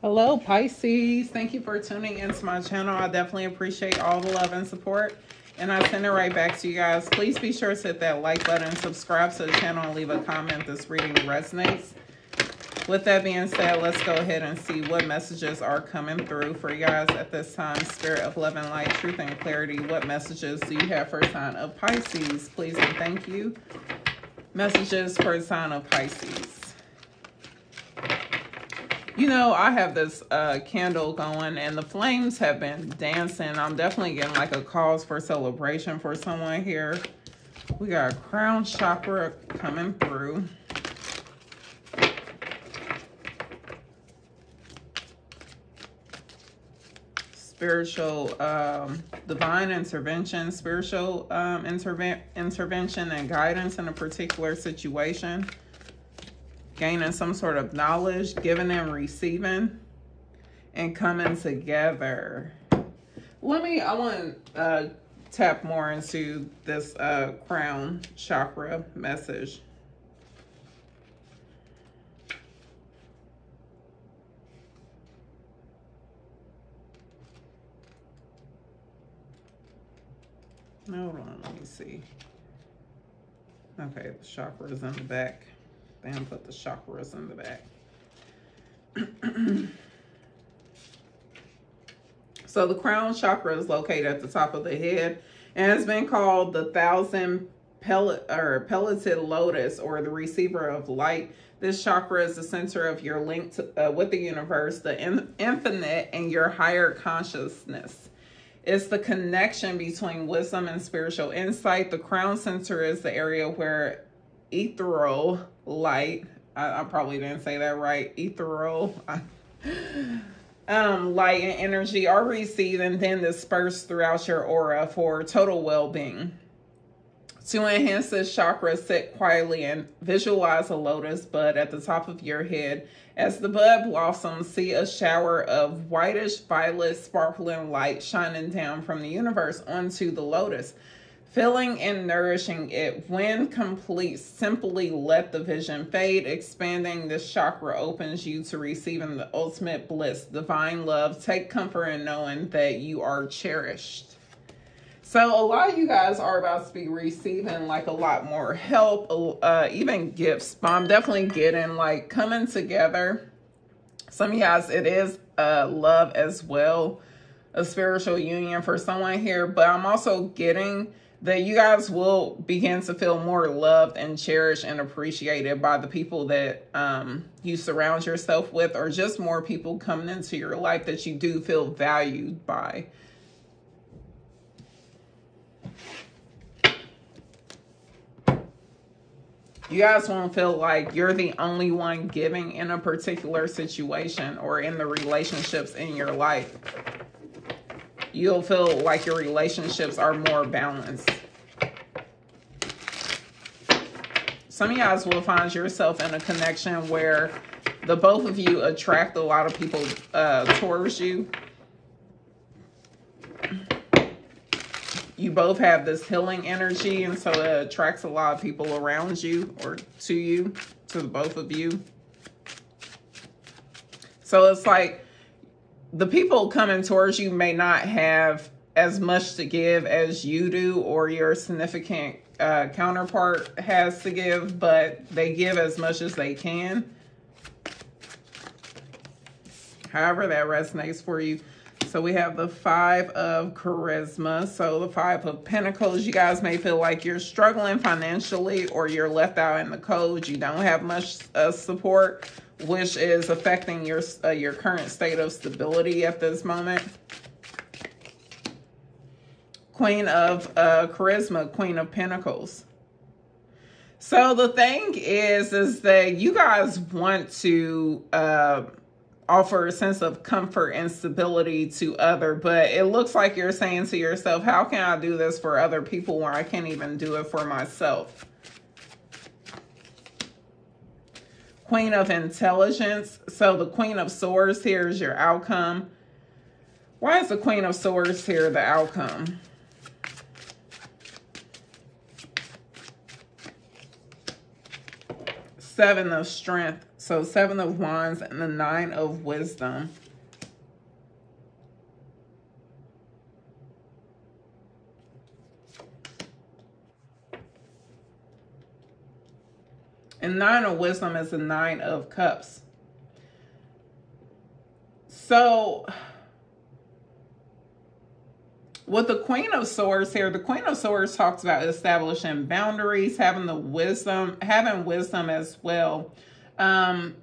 Hello, Pisces. Thank you for tuning into my channel. I definitely appreciate all the love and support. And I send it right back to you guys. Please be sure to hit that like button, subscribe to the channel, and leave a comment this reading resonates. With that being said, let's go ahead and see what messages are coming through for you guys at this time. Spirit of love and light, truth and clarity. What messages do you have for sign of Pisces? Please and thank you. Messages for sign of Pisces. You know, I have this uh, candle going and the flames have been dancing. I'm definitely getting like a cause for celebration for someone here. We got a crown chakra coming through. spiritual um, divine intervention, spiritual um, interve intervention and guidance in a particular situation, gaining some sort of knowledge, giving and receiving, and coming together. Let me, I want to uh, tap more into this uh, crown chakra message. Hold on, let me see. Okay, the chakra is in the back. Then put the chakras in the back. so the crown chakra is located at the top of the head and it's been called the thousand pellet or pelleted lotus or the receiver of light. This chakra is the center of your link to, uh, with the universe, the in infinite, and your higher consciousness. It's the connection between wisdom and spiritual insight. The crown center is the area where ethereal light, I, I probably didn't say that right, ethereal um, light and energy are received and then dispersed throughout your aura for total well-being. To enhance this chakra, sit quietly and visualize a lotus bud at the top of your head. As the bud blossoms, see a shower of whitish violet sparkling light shining down from the universe onto the lotus. Filling and nourishing it. When complete, simply let the vision fade. Expanding this chakra opens you to receiving the ultimate bliss, divine love. Take comfort in knowing that you are cherished. So a lot of you guys are about to be receiving like a lot more help, uh, even gifts. But I'm definitely getting like coming together. Some of guys, it is uh, love as well, a spiritual union for someone here. But I'm also getting that you guys will begin to feel more loved and cherished and appreciated by the people that um, you surround yourself with or just more people coming into your life that you do feel valued by. You guys won't feel like you're the only one giving in a particular situation or in the relationships in your life. You'll feel like your relationships are more balanced. Some of guys will find yourself in a connection where the both of you attract a lot of people uh, towards you you both have this healing energy and so it attracts a lot of people around you or to you, to the both of you. So it's like the people coming towards you may not have as much to give as you do or your significant uh, counterpart has to give, but they give as much as they can. However that resonates for you. So we have the five of charisma. So the five of pentacles, you guys may feel like you're struggling financially or you're left out in the cold. You don't have much uh, support, which is affecting your, uh, your current state of stability at this moment. Queen of uh, charisma, queen of pentacles. So the thing is, is that you guys want to, uh, offer a sense of comfort and stability to other but it looks like you're saying to yourself how can i do this for other people when i can't even do it for myself queen of intelligence. So the queen of swords here is your outcome. Why is the queen of swords here the outcome? Seven of strength. So seven of wands and the nine of wisdom. And nine of wisdom is the nine of cups. So with the Queen of Swords here, the Queen of Swords talks about establishing boundaries, having the wisdom, having wisdom as well. Um,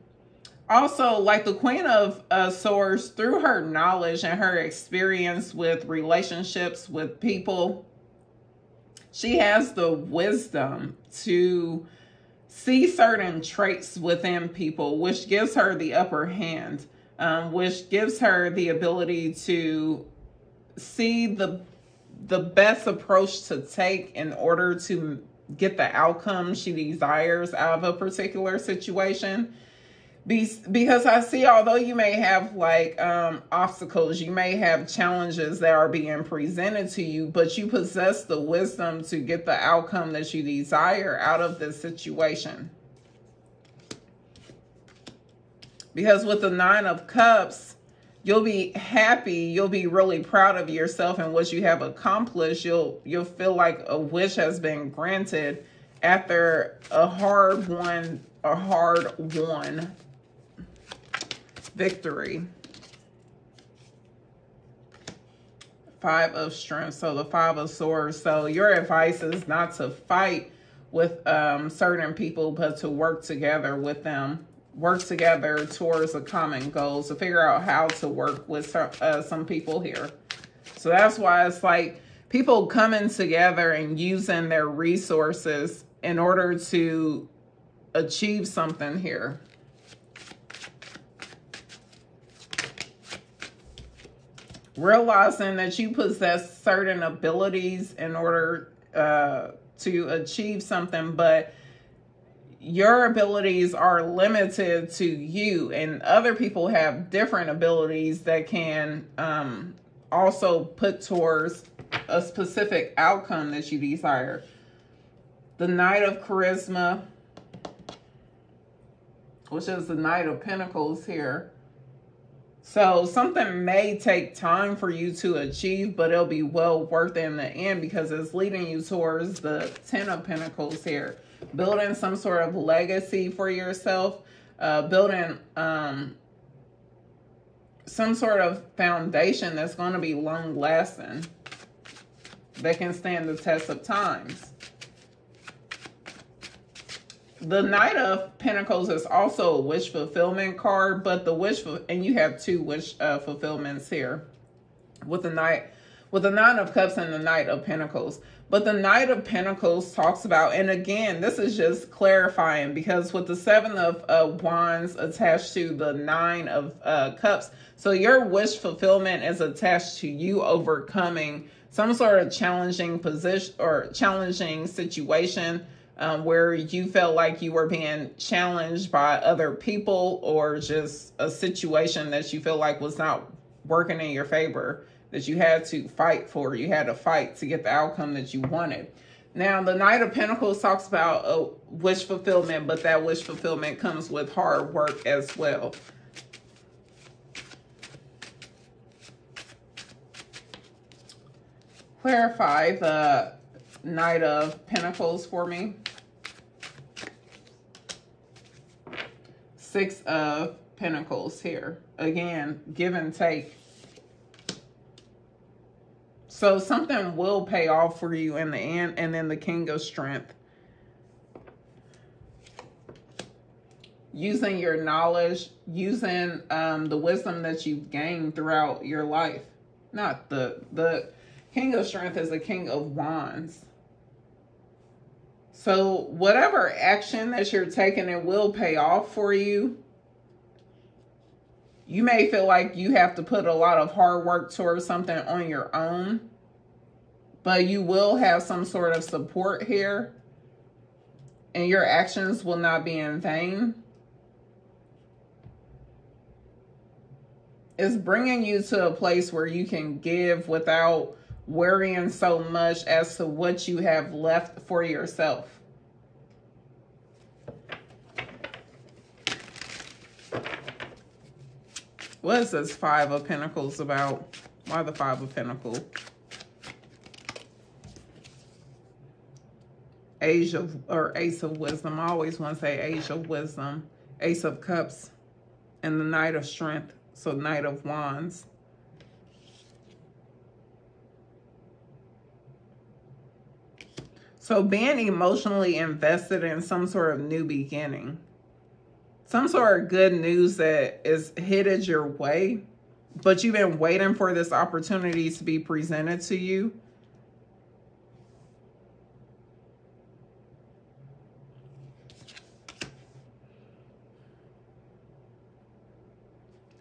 also, like the Queen of uh, Swords, through her knowledge and her experience with relationships with people, she has the wisdom to see certain traits within people, which gives her the upper hand, um, which gives her the ability to see the the best approach to take in order to get the outcome she desires out of a particular situation because i see although you may have like um, obstacles you may have challenges that are being presented to you but you possess the wisdom to get the outcome that you desire out of this situation. Because with the nine of cups you'll be happy you'll be really proud of yourself and what you have accomplished. You'll you'll feel like a wish has been granted after a hard one a hard won victory five of strength so the five of swords so your advice is not to fight with um, certain people but to work together with them work together towards a common goal to figure out how to work with some, uh, some people here. So that's why it's like people coming together and using their resources in order to achieve something here. Realizing that you possess certain abilities in order uh, to achieve something, but your abilities are limited to you and other people have different abilities that can um, also put towards a specific outcome that you desire. The Knight of Charisma, which is the Knight of Pentacles here. So something may take time for you to achieve, but it'll be well worth it in the end because it's leading you towards the Ten of Pentacles here building some sort of legacy for yourself, uh, building um, some sort of foundation that's going to be long lasting, that can stand the test of times. The Knight of Pentacles is also a wish fulfillment card, but the wish, and you have two wish uh, fulfillments here with the Knight, with the Nine of Cups and the Knight of Pentacles. But the Knight of Pentacles talks about, and again, this is just clarifying because with the Seven of uh, Wands attached to the Nine of uh, Cups, so your wish fulfillment is attached to you overcoming some sort of challenging position or challenging situation um, where you felt like you were being challenged by other people or just a situation that you feel like was not working in your favor that you had to fight for. You had to fight to get the outcome that you wanted. Now, the Knight of Pentacles talks about a wish fulfillment, but that wish fulfillment comes with hard work as well. Clarify the Knight of Pentacles for me. Six of Pentacles here. Again, give and take. So something will pay off for you in the end. And then the King of Strength. Using your knowledge, using um, the wisdom that you've gained throughout your life. Not the, the King of Strength is the King of Wands. So whatever action that you're taking, it will pay off for you you may feel like you have to put a lot of hard work towards something on your own, but you will have some sort of support here and your actions will not be in vain. It's bringing you to a place where you can give without worrying so much as to what you have left for yourself. What is this Five of Pentacles about? Why the Five of Pentacles? Age of, or Ace of Wisdom. I always want to say Age of Wisdom. Ace of Cups. And the Knight of Strength. So Knight of Wands. So being emotionally invested in some sort of new beginning. Some sort of good news that is headed your way. But you've been waiting for this opportunity to be presented to you.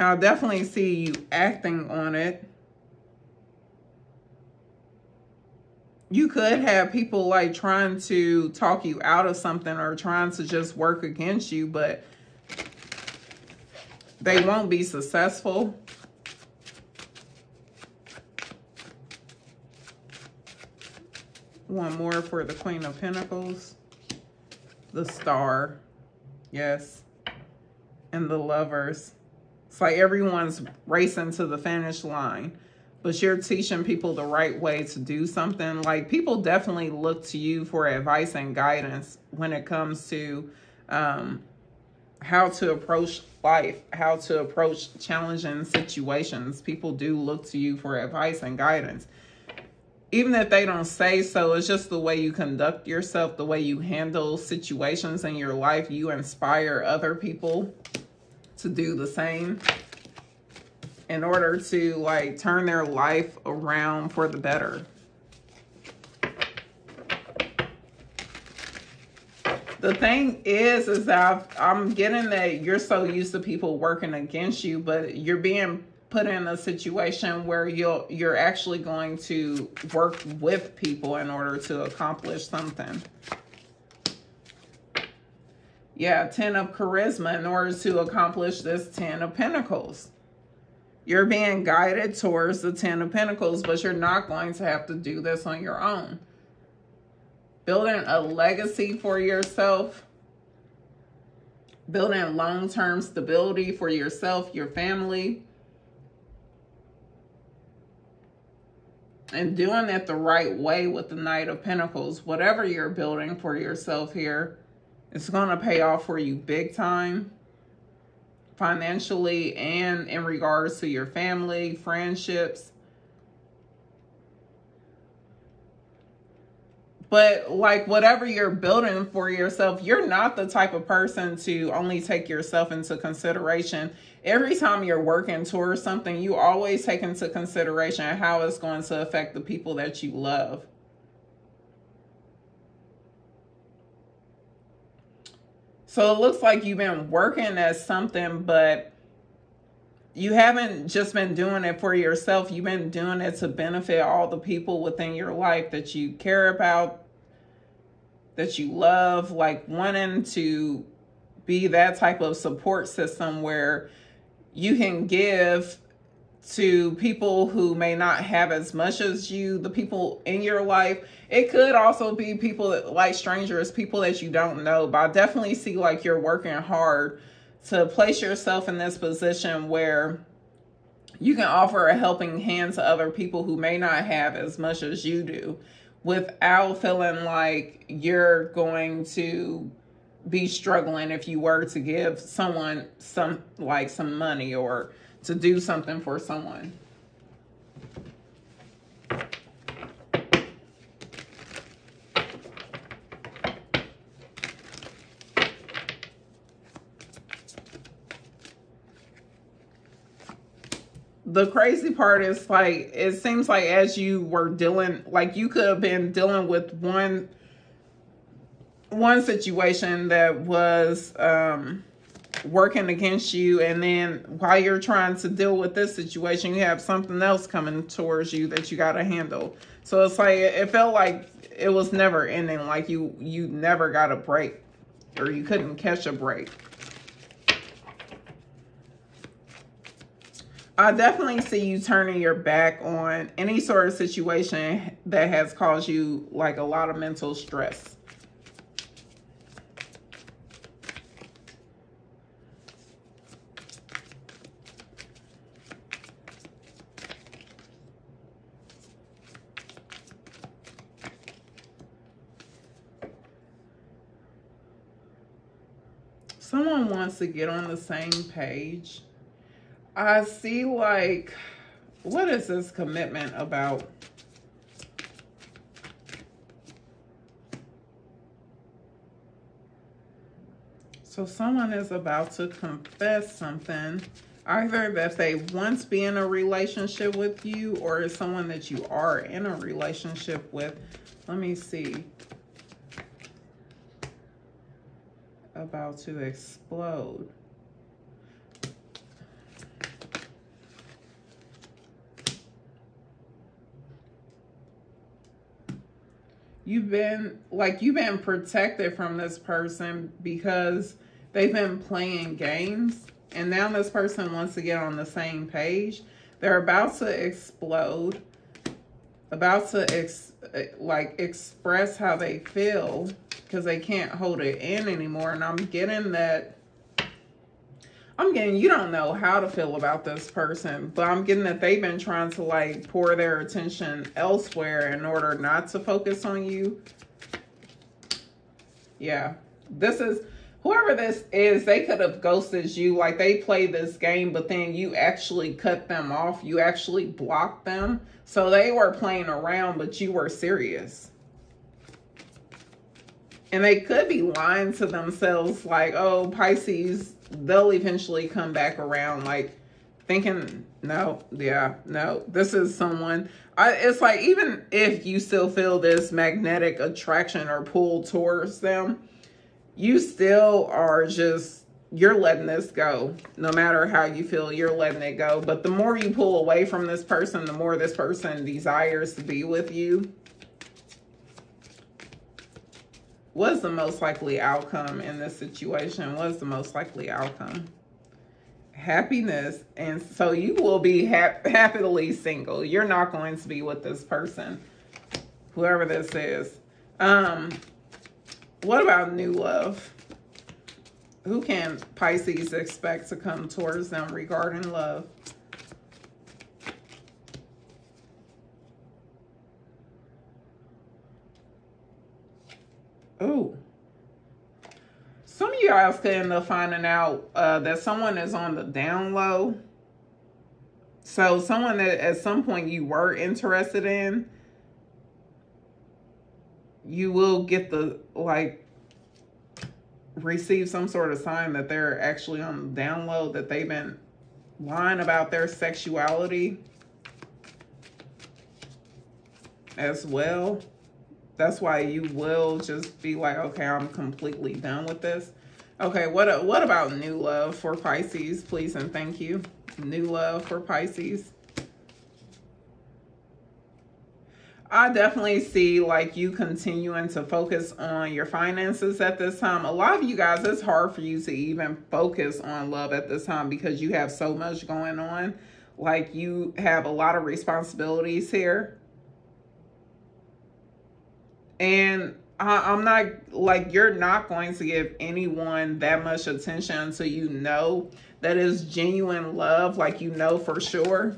I'll definitely see you acting on it. You could have people like trying to talk you out of something or trying to just work against you, but they won't be successful. One more for the Queen of Pentacles. The Star. Yes. And the Lovers. It's like everyone's racing to the finish line, but you're teaching people the right way to do something. Like people definitely look to you for advice and guidance when it comes to um, how to approach life, how to approach challenging situations. People do look to you for advice and guidance. Even if they don't say so, it's just the way you conduct yourself, the way you handle situations in your life. You inspire other people to do the same in order to like turn their life around for the better. The thing is, is that i am getting that you're so used to people working against you, but you're being put in a situation where you'll you're actually going to work with people in order to accomplish something yeah, 10 of charisma in order to accomplish this 10 of pentacles. You're being guided towards the 10 of pentacles, but you're not going to have to do this on your own. Building a legacy for yourself. Building long-term stability for yourself, your family. And doing it the right way with the Knight of Pentacles. Whatever you're building for yourself here it's going to pay off for you big time financially and in regards to your family, friendships. But like whatever you're building for yourself, you're not the type of person to only take yourself into consideration. Every time you're working towards something, you always take into consideration how it's going to affect the people that you love. So it looks like you've been working at something, but you haven't just been doing it for yourself. You've been doing it to benefit all the people within your life that you care about, that you love, like wanting to be that type of support system where you can give to people who may not have as much as you, the people in your life. It could also be people that like strangers, people that you don't know, but I definitely see like you're working hard to place yourself in this position where you can offer a helping hand to other people who may not have as much as you do without feeling like you're going to be struggling if you were to give someone some like some money or to do something for someone. The crazy part is like it seems like as you were dealing like you could have been dealing with one one situation that was um working against you and then while you're trying to deal with this situation you have something else coming towards you that you got to handle. So it's like it felt like it was never ending like you you never got a break or you couldn't catch a break I definitely see you turning your back on any sort of situation that has caused you like a lot of mental stress. Someone wants to get on the same page. I see like, what is this commitment about? So someone is about to confess something. Either that they once be in a relationship with you or is someone that you are in a relationship with. Let me see. About to explode. You've been, like, you've been protected from this person because they've been playing games and now this person wants to get on the same page. They're about to explode, about to ex eh, like express how they feel because they can't hold it in anymore. And I'm getting that, I'm getting, you don't know how to feel about this person, but I'm getting that they've been trying to like pour their attention elsewhere in order not to focus on you. Yeah, this is, whoever this is, they could have ghosted you. Like they play this game, but then you actually cut them off. You actually blocked them. So they were playing around, but you were serious. And they could be lying to themselves like, oh, Pisces, they'll eventually come back around. Like thinking, no, yeah, no, this is someone. I, it's like, even if you still feel this magnetic attraction or pull towards them, you still are just, you're letting this go. No matter how you feel, you're letting it go. But the more you pull away from this person, the more this person desires to be with you. What's the most likely outcome in this situation? What's the most likely outcome? Happiness. And so you will be ha happily single. You're not going to be with this person, whoever this is. Um, what about new love? Who can Pisces expect to come towards them regarding love? Oh. Some of could end up finding out uh, that someone is on the down low. So someone that at some point you were interested in you will get the like receive some sort of sign that they're actually on download that they've been lying about their sexuality as well. That's why you will just be like, okay, I'm completely done with this. Okay, what what about new love for Pisces, please and thank you. New love for Pisces. I definitely see like you continuing to focus on your finances at this time. A lot of you guys, it's hard for you to even focus on love at this time because you have so much going on. Like you have a lot of responsibilities here. And I, I'm not like you're not going to give anyone that much attention until you know that is genuine love, like you know for sure.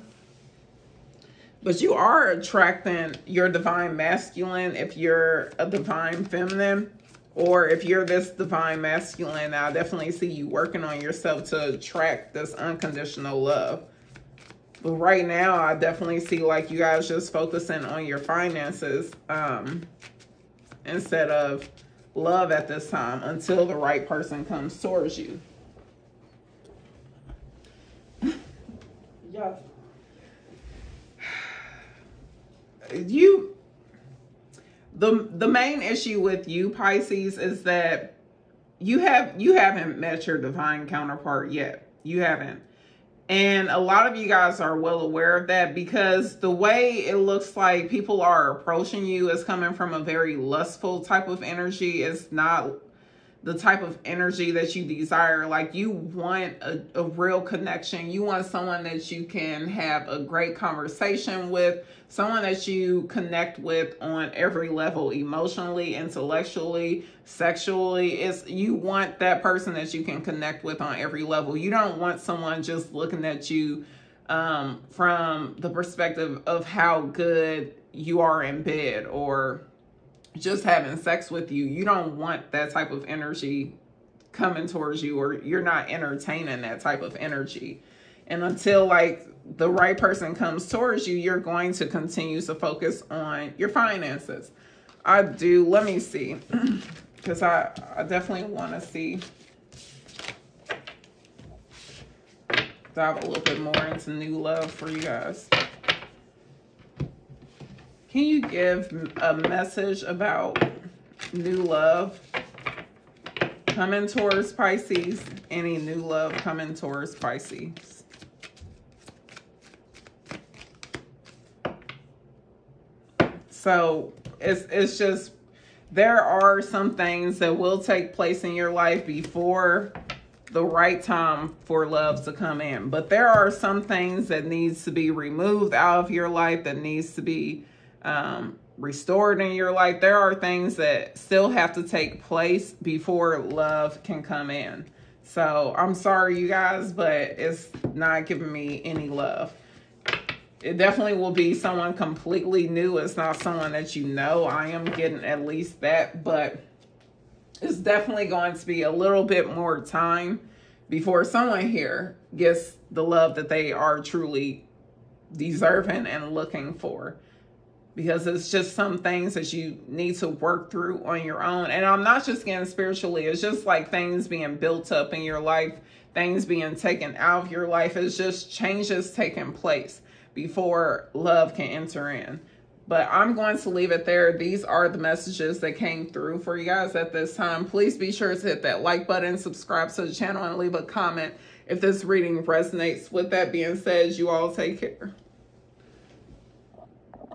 But you are attracting your divine masculine if you're a divine feminine or if you're this divine masculine i definitely see you working on yourself to attract this unconditional love. But right now i definitely see like you guys just focusing on your finances. Um instead of love at this time until the right person comes towards you yeah you the the main issue with you Pisces is that you have you haven't met your divine counterpart yet. You haven't. And a lot of you guys are well aware of that because the way it looks like people are approaching you is coming from a very lustful type of energy. It's not the type of energy that you desire. Like you want a, a real connection. You want someone that you can have a great conversation with, someone that you connect with on every level, emotionally, intellectually, sexually. It's you want that person that you can connect with on every level. You don't want someone just looking at you um, from the perspective of how good you are in bed or just having sex with you. You don't want that type of energy coming towards you or you're not entertaining that type of energy. And until like the right person comes towards you, you're going to continue to focus on your finances. I do, let me see, because I, I definitely want to see, dive a little bit more into new love for you guys. Can you give a message about new love coming towards Pisces? Any new love coming towards Pisces? So it's it's just there are some things that will take place in your life before the right time for love to come in. But there are some things that needs to be removed out of your life that needs to be um, restored in your life. There are things that still have to take place before love can come in. So I'm sorry, you guys, but it's not giving me any love. It definitely will be someone completely new. It's not someone that you know. I am getting at least that, but it's definitely going to be a little bit more time before someone here gets the love that they are truly deserving and looking for because it's just some things that you need to work through on your own. And I'm not just getting spiritually, it's just like things being built up in your life, things being taken out of your life. It's just changes taking place before love can enter in. But I'm going to leave it there. These are the messages that came through for you guys at this time. Please be sure to hit that like button, subscribe to the channel, and leave a comment if this reading resonates. With that being said, you all take care.